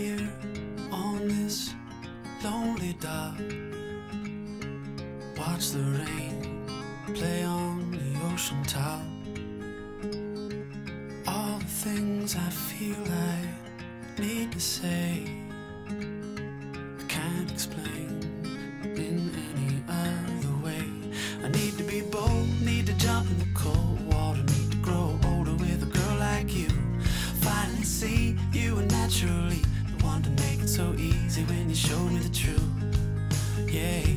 here on this lonely dock. Watch the rain play on the ocean top. All the things I feel I need to say. showed me the truth. Yeah.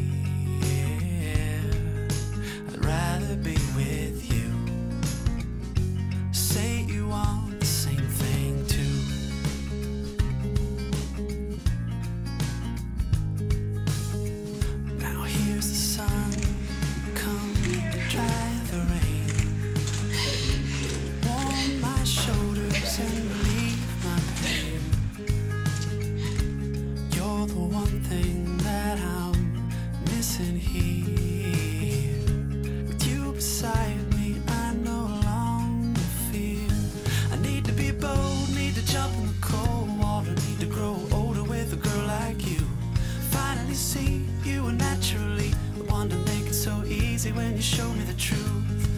show me the truth.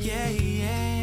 Yeah, yeah.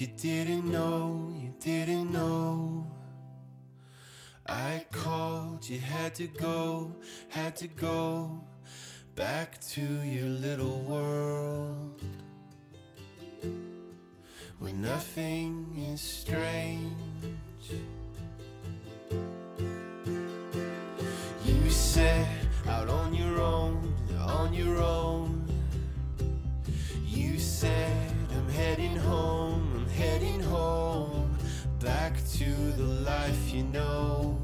you didn't know, you didn't know. I called, you had to go, had to go back to your little world where nothing is strange. you know.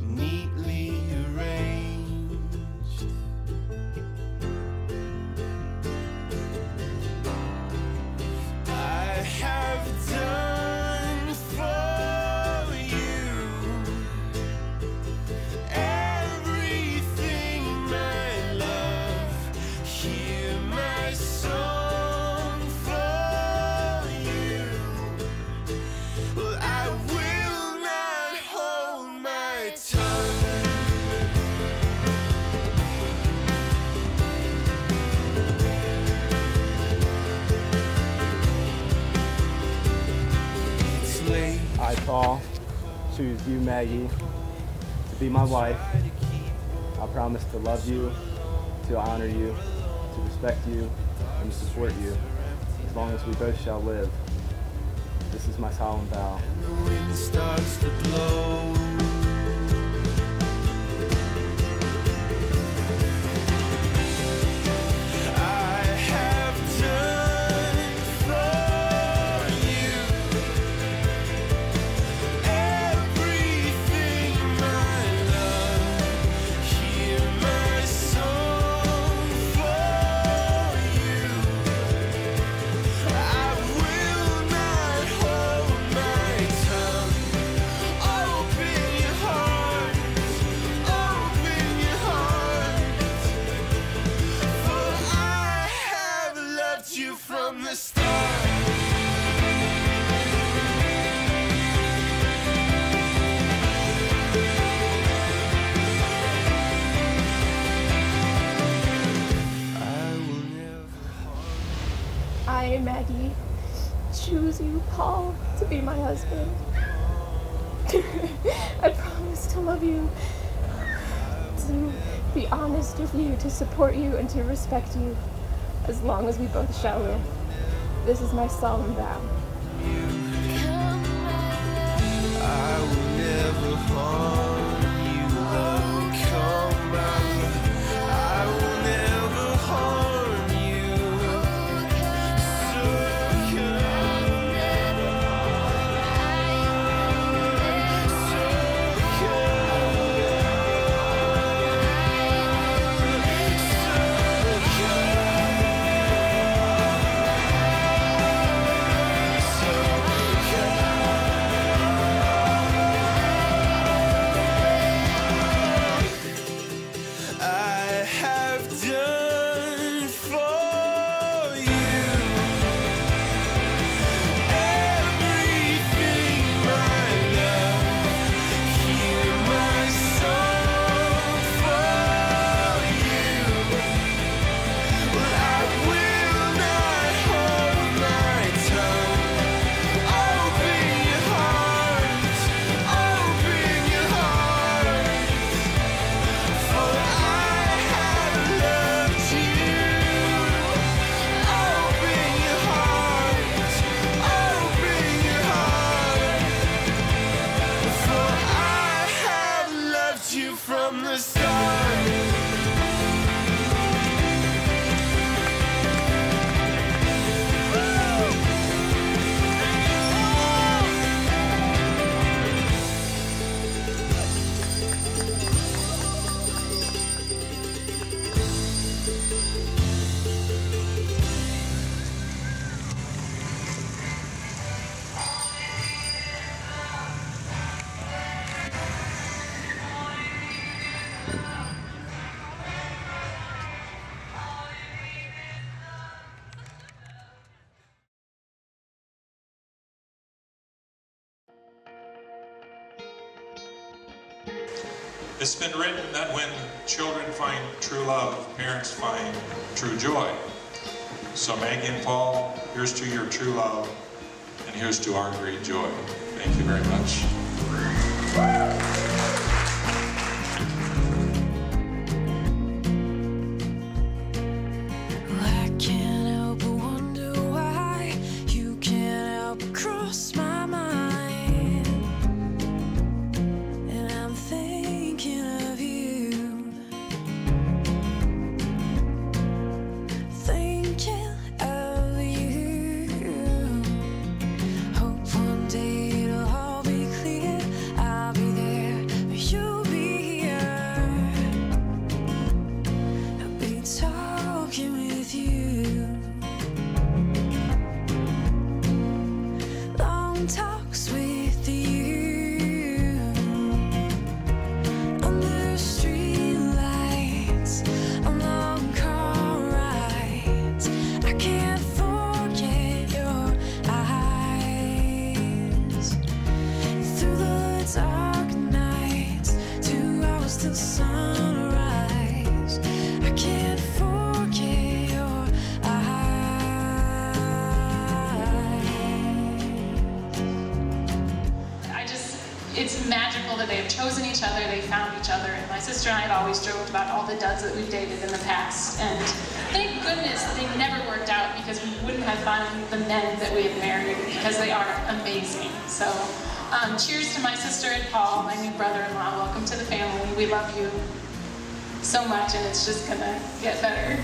Neatly arranged. I have done for you everything, love. Hear my song. all choose you, Maggie, to be my wife. I promise to love you, to honor you, to respect you, and to support you, as long as we both shall live. This is my solemn vow. Maggie, choose you, Paul, to be my husband. I promise to love you, to be honest with you, to support you, and to respect you as long as we both shall live. This is my solemn vow. It's been written that when children find true love, parents find true joy. So Maggie and Paul, here's to your true love, and here's to our great joy. Thank you very much. It's magical that they have chosen each other, they found each other. And my sister and I had always joked about all the duds that we've dated in the past. And thank goodness they never worked out because we wouldn't have found the men that we have married because they are amazing. So, um, cheers to my sister and Paul, my new brother-in-law. Welcome to the family. We love you so much and it's just gonna get better.